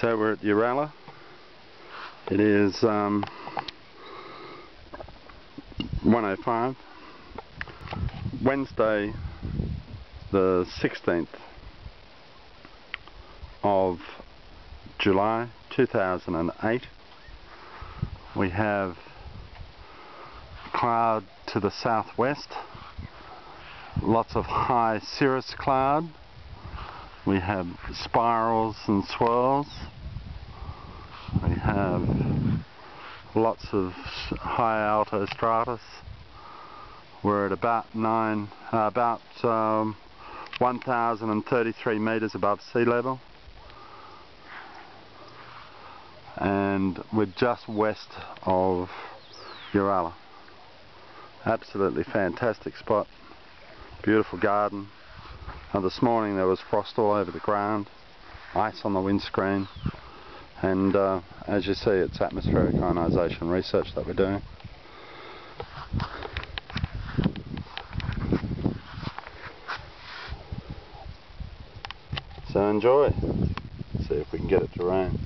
So we're at Uralla. It is um, 105. Wednesday the 16th of July 2008. We have cloud to the southwest. Lots of high cirrus cloud we have spirals and swirls. We have lots of high alto stratus. We're at about nine, uh, about um, 1,033 meters above sea level, and we're just west of Uralla. Absolutely fantastic spot, beautiful garden. Now this morning there was frost all over the ground, ice on the windscreen, and uh, as you see it's atmospheric ionisation research that we're doing. So enjoy. See if we can get it to rain.